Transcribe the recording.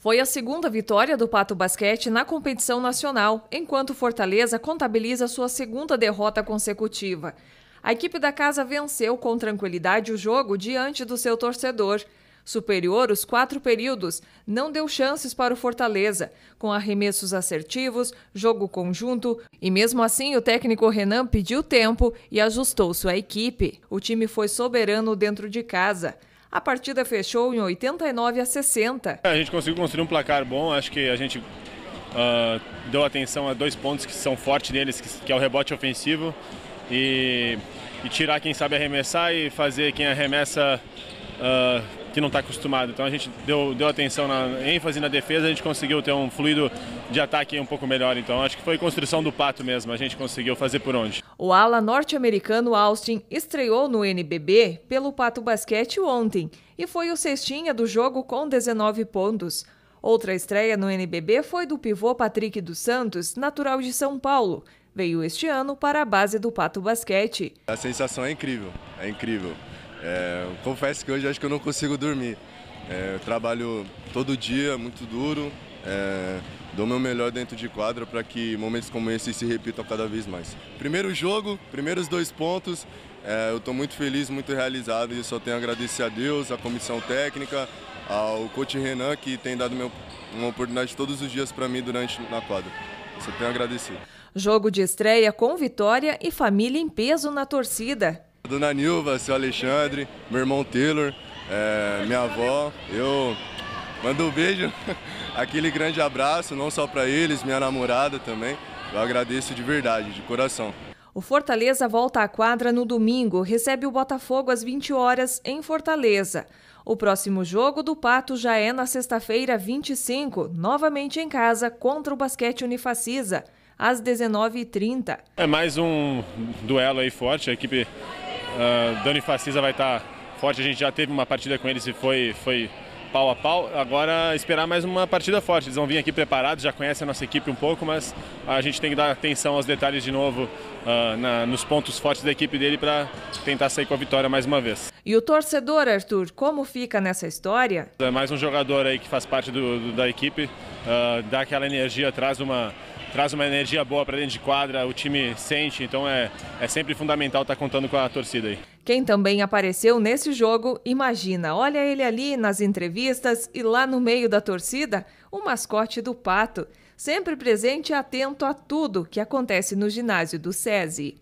Foi a segunda vitória do Pato Basquete na competição nacional, enquanto Fortaleza contabiliza sua segunda derrota consecutiva. A equipe da casa venceu com tranquilidade o jogo diante do seu torcedor. Superior os quatro períodos, não deu chances para o Fortaleza, com arremessos assertivos, jogo conjunto, e mesmo assim o técnico Renan pediu tempo e ajustou sua equipe. O time foi soberano dentro de casa. A partida fechou em 89 a 60. A gente conseguiu construir um placar bom, acho que a gente uh, deu atenção a dois pontos que são fortes neles, que, que é o rebote ofensivo e, e, tirar quem sabe arremessar e fazer quem arremessa uh, que não está acostumado. Então a gente deu, deu atenção na ênfase na defesa, a gente conseguiu ter um fluido de ataque um pouco melhor. Então acho que foi construção do pato mesmo, a gente conseguiu fazer por onde. O ala norte-americano Austin estreou no NBB pelo Pato Basquete ontem e foi o cestinha do jogo com 19 pontos. Outra estreia no NBB foi do pivô Patrick dos Santos, natural de São Paulo. Veio este ano para a base do Pato Basquete. A sensação é incrível, é incrível. É, confesso que hoje acho que eu não consigo dormir. É, eu trabalho todo dia, muito duro, é, dou meu melhor dentro de quadra para que momentos como esse se repitam cada vez mais. Primeiro jogo, primeiros dois pontos, é, eu estou muito feliz, muito realizado e só tenho a agradecer a Deus, a comissão técnica, ao coach Renan que tem dado meu, uma oportunidade todos os dias para mim durante na quadra. Só tenho a agradecer. Jogo de estreia com vitória e família em peso na torcida. Dona Nilva, seu Alexandre, meu irmão Taylor, é, minha avó, eu mando um beijo, aquele grande abraço, não só para eles, minha namorada também. Eu agradeço de verdade, de coração. O Fortaleza volta à quadra no domingo, recebe o Botafogo às 20 horas em Fortaleza. O próximo jogo do Pato já é na sexta-feira, 25, novamente em casa contra o Basquete Unifacisa, às 19h30. É mais um duelo aí forte, a equipe Uh, Dani Facisa vai estar tá forte, a gente já teve uma partida com eles e foi, foi pau a pau. Agora esperar mais uma partida forte. Eles vão vir aqui preparados, já conhecem a nossa equipe um pouco, mas a gente tem que dar atenção aos detalhes de novo uh, na, nos pontos fortes da equipe dele para tentar sair com a vitória mais uma vez. E o torcedor, Arthur, como fica nessa história? É mais um jogador aí que faz parte do, do, da equipe, uh, dá aquela energia, traz uma traz uma energia boa para dentro de quadra, o time sente, então é, é sempre fundamental estar tá contando com a torcida aí. Quem também apareceu nesse jogo, imagina, olha ele ali nas entrevistas e lá no meio da torcida, o mascote do Pato, sempre presente e atento a tudo que acontece no ginásio do SESI.